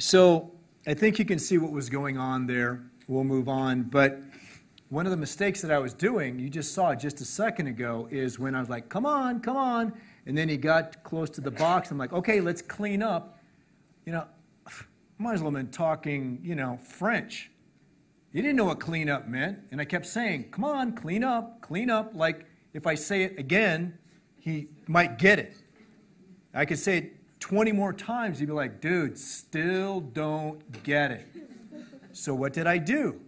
So I think you can see what was going on there. We'll move on. But one of the mistakes that I was doing, you just saw just a second ago, is when I was like, come on, come on. And then he got close to the box. I'm like, okay, let's clean up. You know, might as well have been talking, you know, French. He didn't know what clean up meant. And I kept saying, come on, clean up, clean up. Like if I say it again, he might get it. I could say it 20 more times. you'd be like, dude, still don't get it. So what did I do?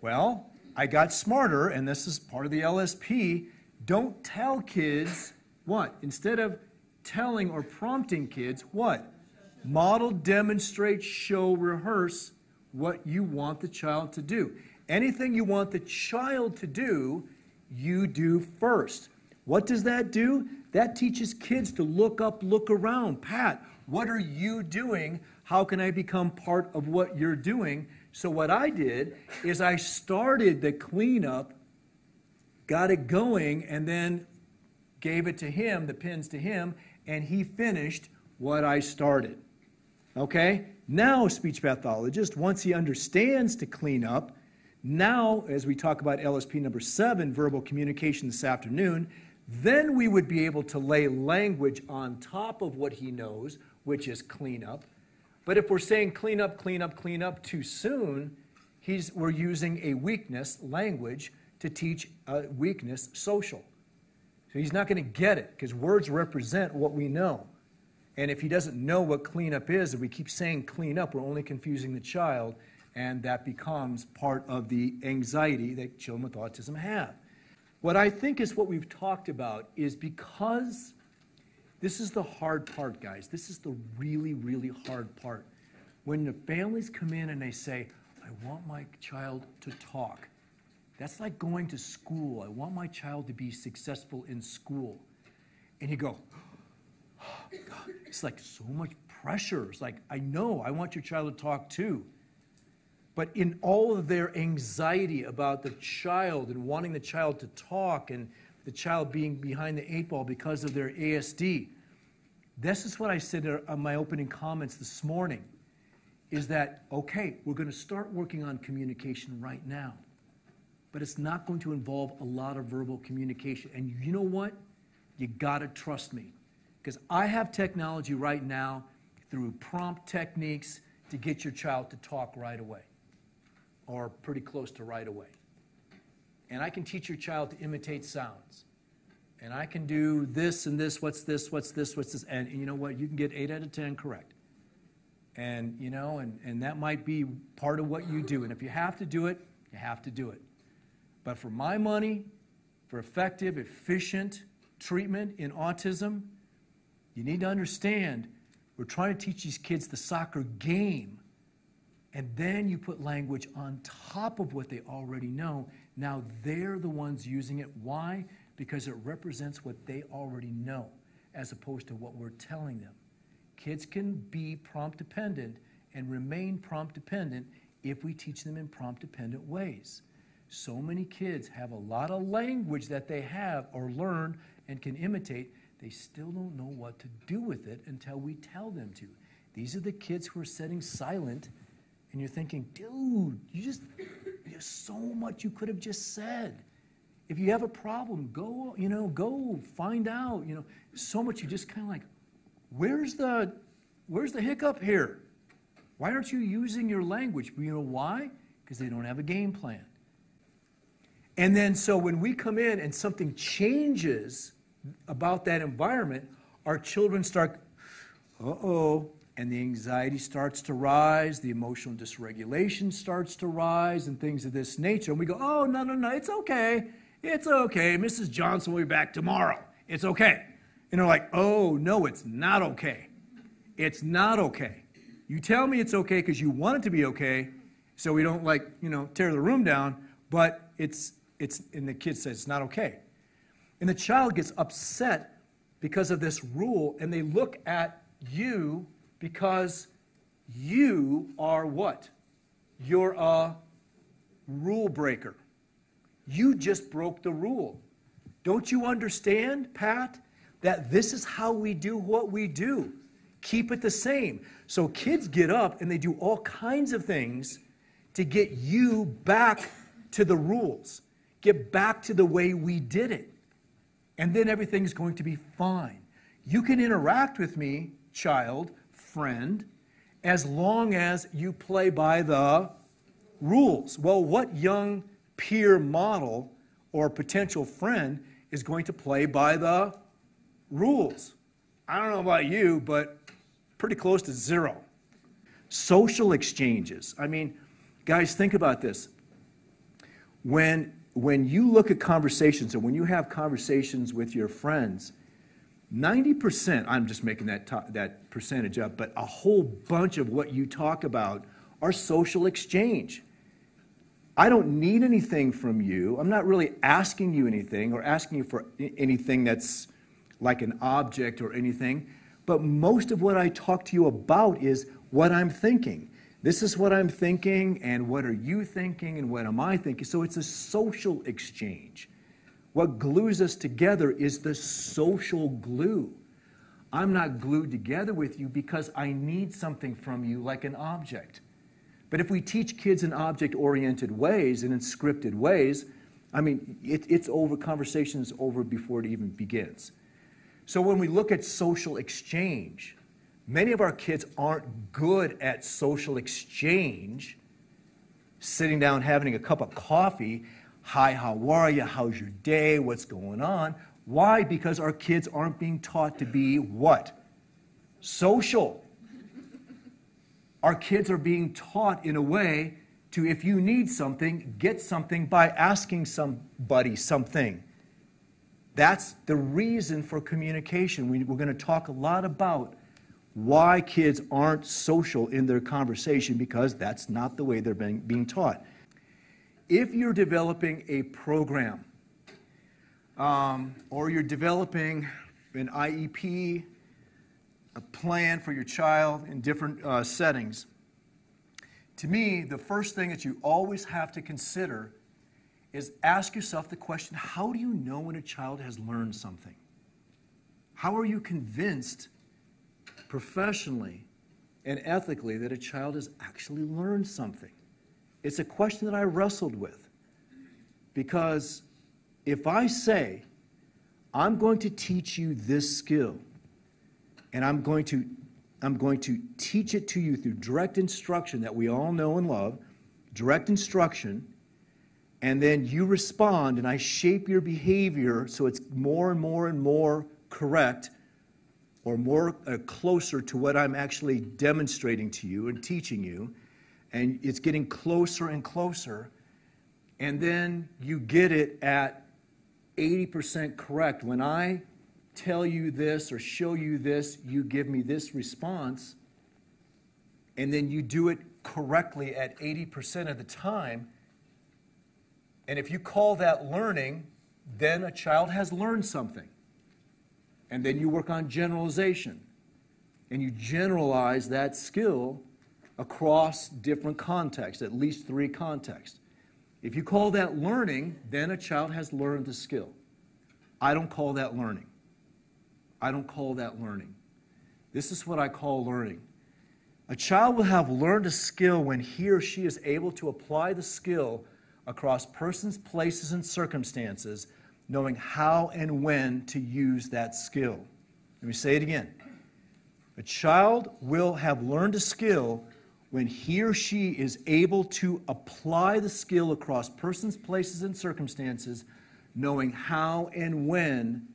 Well, I got smarter, and this is part of the LSP. Don't tell kids what? Instead of telling or prompting kids, what? Model, demonstrate, show, rehearse what you want the child to do. Anything you want the child to do, you do first. What does that do? That teaches kids to look up, look around. Pat, what are you doing? How can I become part of what you're doing? So, what I did is I started the cleanup, got it going, and then gave it to him, the pins to him, and he finished what I started. Okay? Now, speech pathologist, once he understands to clean up, now, as we talk about LSP number seven, verbal communication this afternoon, then we would be able to lay language on top of what he knows, which is clean up. But if we're saying clean up, clean up, clean up too soon, he's, we're using a weakness language to teach a weakness social. So he's not going to get it because words represent what we know. And if he doesn't know what cleanup is, and we keep saying clean up, we're only confusing the child, and that becomes part of the anxiety that children with autism have. What I think is what we've talked about is because this is the hard part, guys. This is the really, really hard part. When the families come in and they say, I want my child to talk, that's like going to school. I want my child to be successful in school. And you go, oh, God, it's like so much pressure. It's like, I know, I want your child to talk too. But in all of their anxiety about the child and wanting the child to talk and the child being behind the eight ball because of their ASD, this is what I said in uh, my opening comments this morning is that, okay, we're going to start working on communication right now but it's not going to involve a lot of verbal communication. And you know what? You got to trust me. Because I have technology right now through prompt techniques to get your child to talk right away or pretty close to right away. And I can teach your child to imitate sounds. And I can do this and this, what's this, what's this, what's this. And, and you know what? You can get 8 out of 10 correct. And, you know, and, and that might be part of what you do. And if you have to do it, you have to do it. But for my money, for effective, efficient treatment in autism, you need to understand we're trying to teach these kids the soccer game. And then you put language on top of what they already know. Now they're the ones using it. Why? Because it represents what they already know, as opposed to what we're telling them. Kids can be prompt dependent and remain prompt dependent if we teach them in prompt dependent ways. So many kids have a lot of language that they have or learn and can imitate. They still don't know what to do with it until we tell them to. These are the kids who are sitting silent, and you're thinking, dude, you just, there's so much you could have just said. If you have a problem, go, you know, go find out, you know, so much you just kind of like, where's the, where's the hiccup here? Why aren't you using your language? You know why? Because they don't have a game plan. And then, so when we come in and something changes about that environment, our children start, uh oh, and the anxiety starts to rise, the emotional dysregulation starts to rise, and things of this nature. And we go, oh, no, no, no, it's okay. It's okay. Mrs. Johnson will be back tomorrow. It's okay. And they're like, oh, no, it's not okay. It's not okay. You tell me it's okay because you want it to be okay, so we don't, like, you know, tear the room down, but it's it's, and the kid says, it's not okay. And the child gets upset because of this rule, and they look at you because you are what? You're a rule breaker. You just broke the rule. Don't you understand, Pat, that this is how we do what we do? Keep it the same. So kids get up and they do all kinds of things to get you back to the rules, get back to the way we did it. And then everything's going to be fine. You can interact with me, child, friend, as long as you play by the rules. Well, what young peer model or potential friend is going to play by the rules? I don't know about you, but pretty close to zero. Social exchanges. I mean, guys, think about this. When, when you look at conversations or when you have conversations with your friends, 90%, I'm just making that, that percentage up, but a whole bunch of what you talk about are social exchange. I don't need anything from you. I'm not really asking you anything or asking you for anything that's like an object or anything. But most of what I talk to you about is what I'm thinking. This is what I'm thinking, and what are you thinking, and what am I thinking? So it's a social exchange. What glues us together is the social glue. I'm not glued together with you because I need something from you like an object. But if we teach kids in object oriented ways and in scripted ways, I mean, it, it's over, conversation's over before it even begins. So when we look at social exchange, many of our kids aren't good at social exchange, sitting down having a cup of coffee. Hi, how are you? How's your day? What's going on? Why? Because our kids aren't being taught to be what? Social. Our kids are being taught in a way to, if you need something, get something by asking somebody something. That's the reason for communication. We, are going to talk a lot about why kids aren't social in their conversation because that's not the way they're being, being taught. If you're developing a program um, or you're developing an IEP, a plan for your child in different uh, settings. To me, the first thing that you always have to consider is ask yourself the question how do you know when a child has learned something? How are you convinced professionally and ethically that a child has actually learned something? It's a question that I wrestled with. Because if I say, I'm going to teach you this skill, and I'm going to I'm going to teach it to you through direct instruction that we all know and love, direct instruction, and then you respond and I shape your behavior so it's more and more and more correct or more uh, closer to what I'm actually demonstrating to you and teaching you and it's getting closer and closer and then you get it at 80% correct when I tell you this or show you this, you give me this response, and then you do it correctly at 80% of the time. And if you call that learning, then a child has learned something. And then you work on generalization. And you generalize that skill across different contexts, at least three contexts. If you call that learning, then a child has learned the skill. I don't call that learning. I don't call that learning. This is what I call learning. A child will have learned a skill when he or she is able to apply the skill across persons, places, and circumstances, knowing how and when to use that skill. Let me say it again. A child will have learned a skill when he or she is able to apply the skill across persons, places, and circumstances, knowing how and when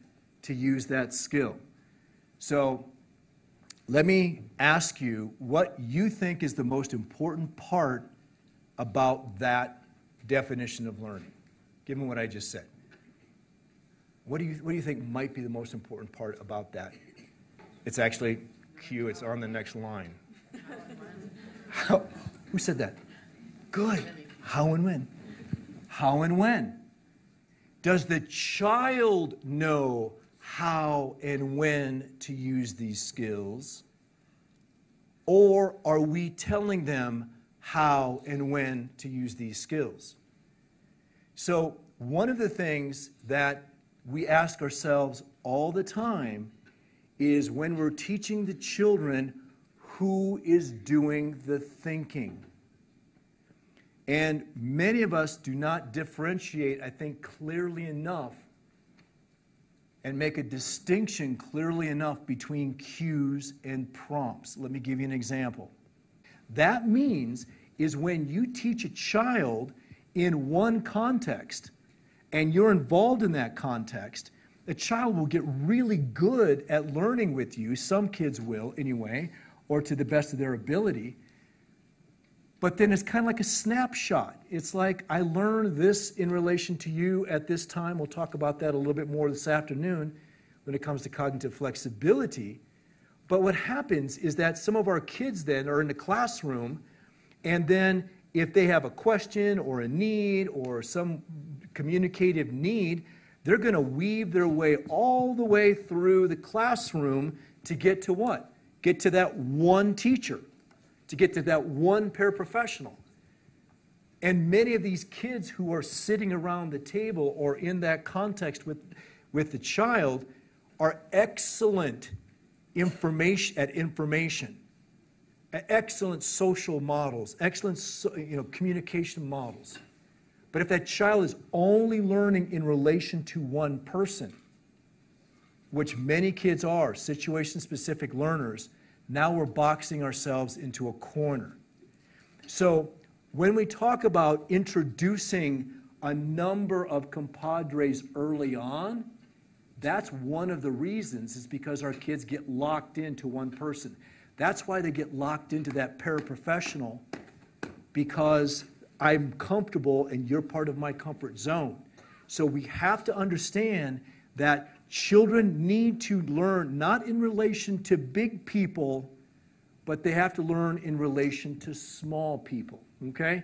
to use that skill. So let me ask you what you think is the most important part about that definition of learning, given what I just said. What do you, what do you think might be the most important part about that? It's actually Q, it's on the next line. How, who said that? Good. How and when? How and when? Does the child know how and when to use these skills? Or are we telling them how and when to use these skills? So, one of the things that we ask ourselves all the time is when we're teaching the children who is doing the thinking. And many of us do not differentiate, I think, clearly enough and make a distinction clearly enough between cues and prompts. Let me give you an example. That means is when you teach a child in one context and you're involved in that context, the child will get really good at learning with you. Some kids will, anyway, or to the best of their ability. But then it's kind of like a snapshot. It's like, I learned this in relation to you at this time. We'll talk about that a little bit more this afternoon when it comes to cognitive flexibility. But what happens is that some of our kids then are in the classroom, and then if they have a question or a need or some communicative need, they're going to weave their way all the way through the classroom to get to what? Get to that one teacher to get to that one paraprofessional. And many of these kids who are sitting around the table or in that context with, with the child are excellent information at information, excellent social models, excellent you know, communication models. But if that child is only learning in relation to one person, which many kids are, situation specific learners, now we're boxing ourselves into a corner. So when we talk about introducing a number of compadres early on, that's one of the reasons is because our kids get locked into one person. That's why they get locked into that paraprofessional because I'm comfortable and you're part of my comfort zone. So we have to understand that Children need to learn not in relation to big people, but they have to learn in relation to small people. Okay?